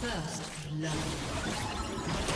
First love.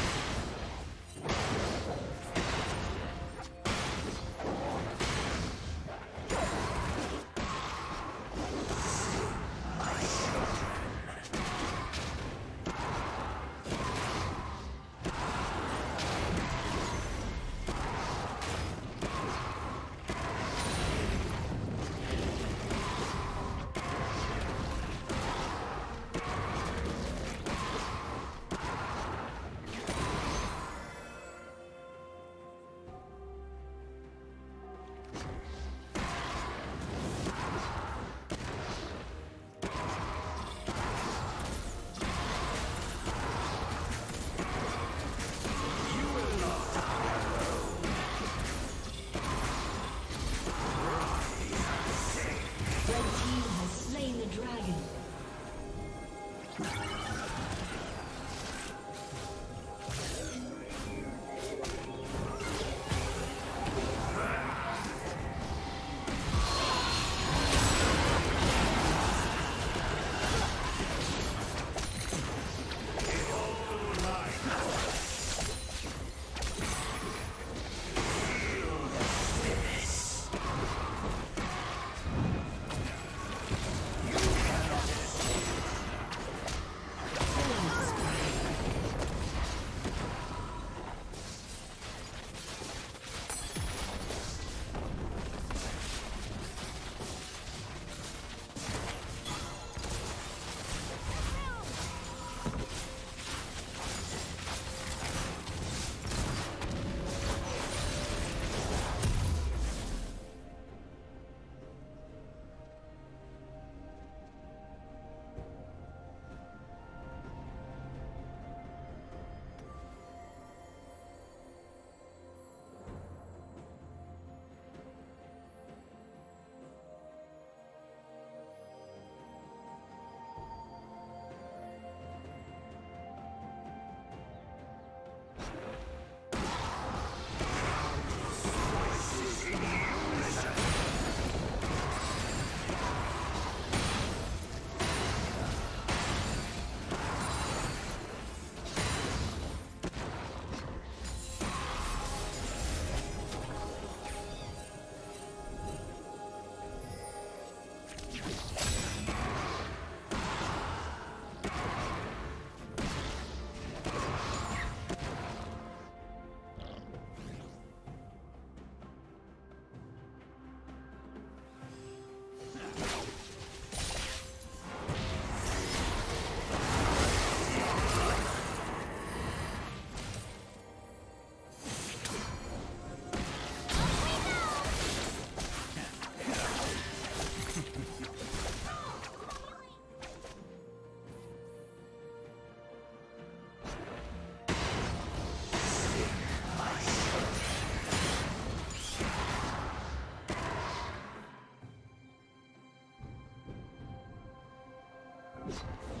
Destroyed.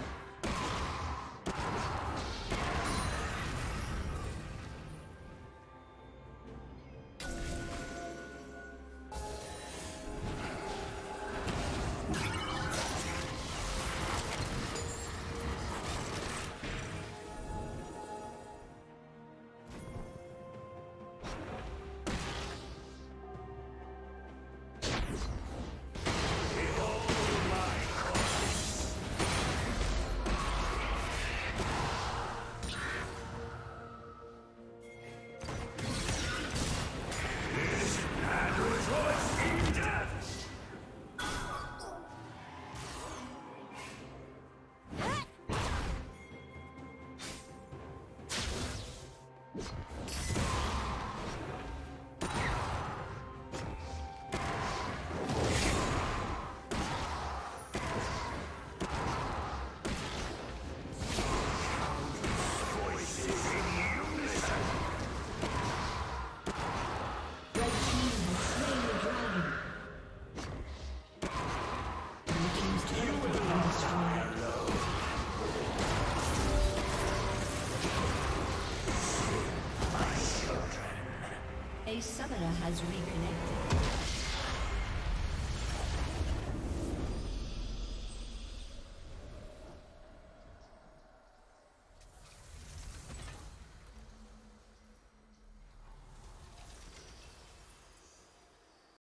A has reconnected.